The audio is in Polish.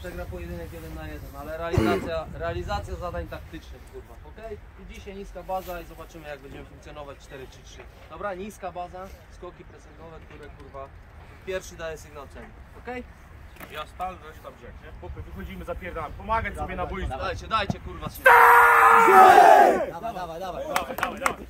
przegra pojedynek jeden na jeden, ale realizacja, realizacja zadań taktycznych, kurwa, ok? I dzisiaj niska baza i zobaczymy jak będziemy funkcjonować 4-3-3. Dobra, niska baza, skoki presingowe, które kurwa pierwszy daje sygnał celi, ok? Ja stal, reszta brzeg, nie? Popy, wychodzimy, zapierdamy. Pomagać sobie na boisku. Dajcie, dajcie kurwa się. Dawaj, dawaj, dawaj. Dawaj, dawaj, dawaj.